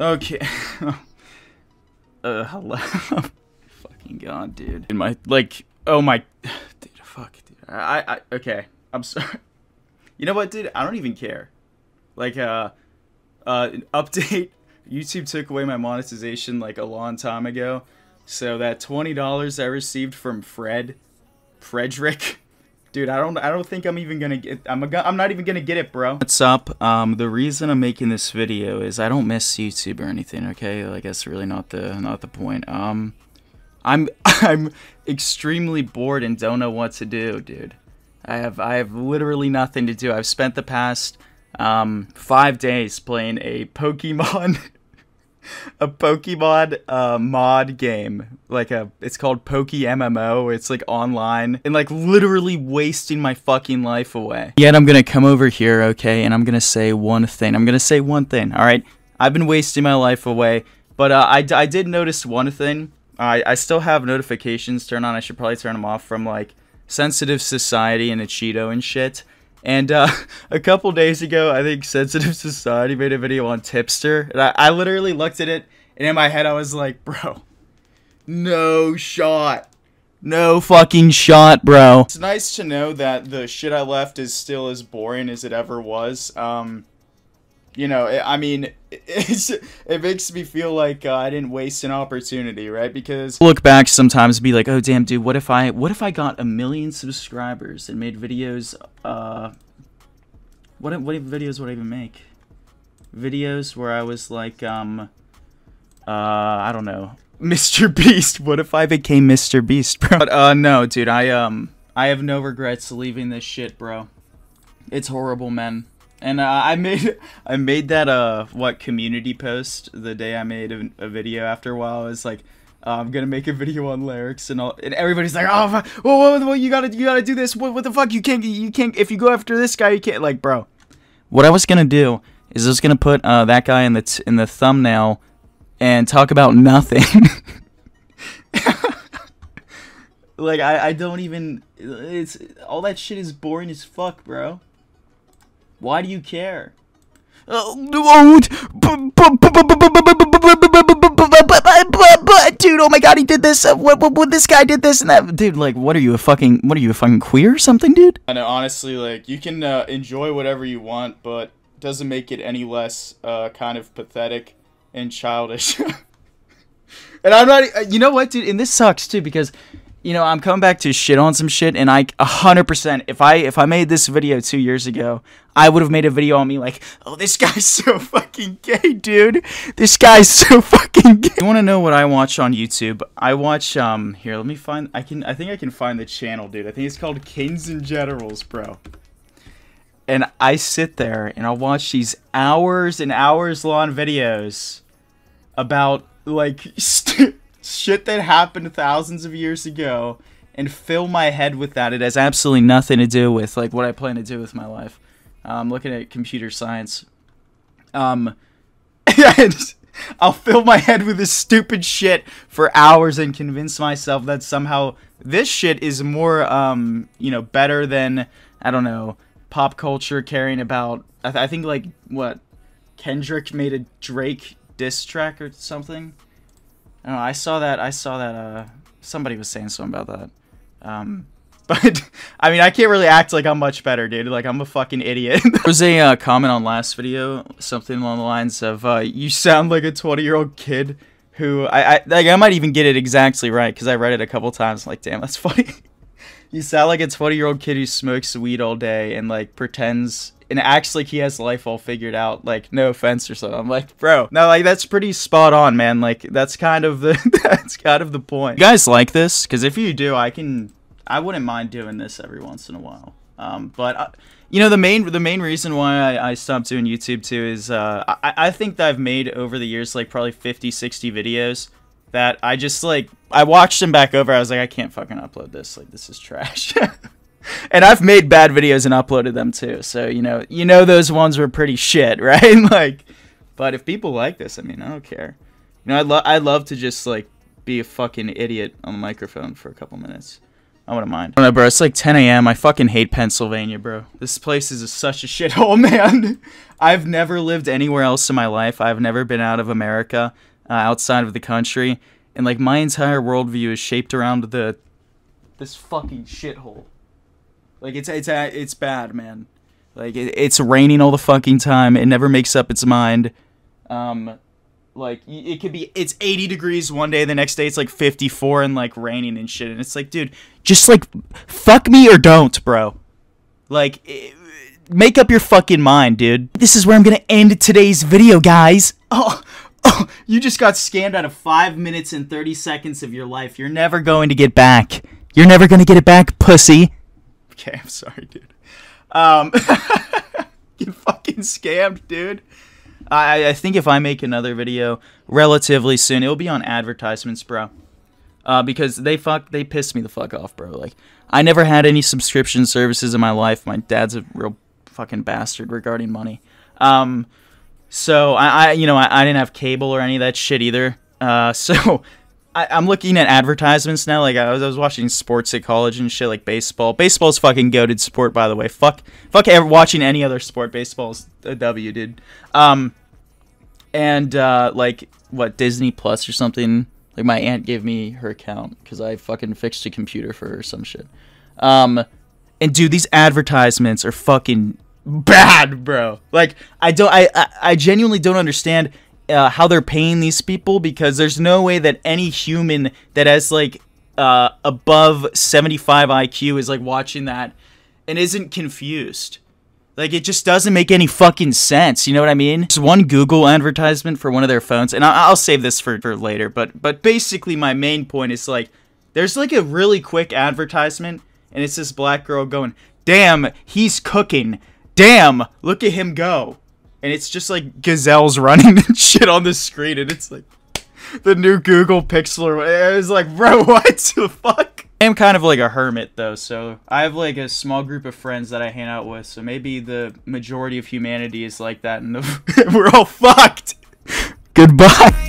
Okay. uh, hello. Fucking god, dude. In my like, oh my, dude, fuck, dude. I, I, okay. I'm sorry. You know what, dude? I don't even care. Like, uh, uh, update. YouTube took away my monetization like a long time ago. So that twenty dollars I received from Fred, Frederick, dude, I don't, I don't think I'm even gonna get. I'm, a, I'm not even gonna get it, bro. What's up? Um, the reason I'm making this video is I don't miss YouTube or anything. Okay, like that's really not the, not the point. Um, I'm, I'm extremely bored and don't know what to do, dude. I have, I have literally nothing to do. I've spent the past, um, five days playing a Pokemon. a Pokemon uh, mod game, like a it's called Poke MMO. It's like online and like literally wasting my fucking life away. Yet I'm gonna come over here, okay, and I'm gonna say one thing. I'm gonna say one thing. All right, I've been wasting my life away, but uh, I I did notice one thing. I I still have notifications turned on. I should probably turn them off from like Sensitive Society and a Cheeto and shit. And uh, a couple days ago, I think Sensitive Society made a video on Tipster. And I, I literally looked at it, and in my head, I was like, bro, no shot. No fucking shot, bro. It's nice to know that the shit I left is still as boring as it ever was. Um, you know, I mean, it makes me feel like uh, I didn't waste an opportunity, right? Because look back sometimes, be like, oh damn, dude, what if I, what if I got a million subscribers and made videos? Uh, what what videos would I even make? Videos where I was like, um, uh, I don't know, Mr. Beast. What if I became Mr. Beast, bro? But uh, no, dude, I um, I have no regrets leaving this shit, bro. It's horrible, man. And uh, I made I made that uh what community post the day I made a, a video. After a while, I was like, uh, I'm gonna make a video on lyrics and all, and everybody's like, oh, whoa, whoa, you gotta you gotta do this. What, what the fuck? You can't you can't if you go after this guy, you can't like, bro. What I was gonna do is I was gonna put uh, that guy in the in the thumbnail and talk about nothing. like I I don't even it's all that shit is boring as fuck, bro. Why do you care? Dude, oh my god, he did this. What, what, what, this guy did this and that. Dude, like, what are you, a fucking, what are you, a fucking queer or something, dude? I know, honestly, like, you can uh, enjoy whatever you want, but doesn't make it any less uh, kind of pathetic and childish. and I'm not, you know what, dude, and this sucks, too, because you know, I'm coming back to shit on some shit, and I 100%. If I if I made this video two years ago, I would have made a video on me like, oh, this guy's so fucking gay, dude. This guy's so fucking gay. You want to know what I watch on YouTube? I watch um here. Let me find. I can. I think I can find the channel, dude. I think it's called Kings and Generals, bro. And I sit there and I'll watch these hours and hours long videos about like. Shit that happened thousands of years ago and fill my head with that. It has absolutely nothing to do with like what I plan to do with my life. I'm um, looking at computer science. Um, I'll fill my head with this stupid shit for hours and convince myself that somehow this shit is more, um, you know, better than I don't know pop culture caring about. I, th I think like what Kendrick made a Drake diss track or something. I, know, I saw that. I saw that. Uh, somebody was saying something about that. Um, but I mean, I can't really act like I'm much better, dude. Like I'm a fucking idiot. there was a uh, comment on last video, something along the lines of, uh, "You sound like a 20 year old kid." Who I, I like? I might even get it exactly right because I read it a couple times. Like, damn, that's funny. you sound like a 20 year old kid who smokes weed all day and like pretends and acts like he has life all figured out. Like, no offense or something. I'm like, bro, no, like that's pretty spot on, man. Like, that's kind of the that's kind of the point. You guys like this? Because if you do, I can, I wouldn't mind doing this every once in a while. Um, but uh, you know, the main the main reason why I, I stopped doing YouTube too is uh, I I think that I've made over the years like probably 50, 60 videos that I just like I watched him back over. I was like, I can't fucking upload this. Like, this is trash. and I've made bad videos and uploaded them too. So you know, you know those ones were pretty shit, right? like, but if people like this, I mean, I don't care. You know, I love I love to just like be a fucking idiot on the microphone for a couple minutes. I wouldn't mind. I don't know, bro. It's like 10 a.m. I fucking hate Pennsylvania, bro. This place is a, such a shithole, man. I've never lived anywhere else in my life. I've never been out of America, uh, outside of the country, and like my entire worldview is shaped around the this fucking shithole. Like it's it's it's bad, man. Like it, it's raining all the fucking time. It never makes up its mind. Um, like it could be it's 80 degrees one day, the next day it's like 54 and like raining and shit. And it's like, dude, just like fuck me or don't, bro. Like it, make up your fucking mind, dude. This is where I'm gonna end today's video, guys. Oh. Oh, you just got scammed out of 5 minutes and 30 seconds of your life. You're never going to get back. You're never going to get it back, pussy. Okay, I'm sorry, dude. Um, you fucking scammed, dude. I, I think if I make another video relatively soon, it'll be on advertisements, bro. Uh, because they fuck, they pissed me the fuck off, bro. Like, I never had any subscription services in my life. My dad's a real fucking bastard regarding money. Um, so I, I you know, I, I didn't have cable or any of that shit either. Uh, so I, am looking at advertisements now. Like I was, I was watching sports at college and shit, like baseball. Baseball's fucking goaded sport, by the way. Fuck, fuck ever watching any other sport. Baseball's a W, dude. Um, and uh, like what Disney Plus or something. Like my aunt gave me her account because I fucking fixed a computer for her or some shit. Um, and dude, these advertisements are fucking bad, bro. Like I don't, I, I, I genuinely don't understand uh, how they're paying these people because there's no way that any human that has like uh, above 75 IQ is like watching that and isn't confused. Like it just doesn't make any fucking sense. You know what I mean? It's one Google advertisement for one of their phones, and I'll, I'll save this for, for later. But but basically, my main point is like, there's like a really quick advertisement, and it's this black girl going, "Damn, he's cooking. Damn, look at him go." and it's just like gazelles running and shit on the screen, and it's like the new Google Pixel. Or it was like, bro, what the fuck? I am kind of like a hermit though, so I have like a small group of friends that I hang out with. So maybe the majority of humanity is like that, and the, we're all fucked. Goodbye.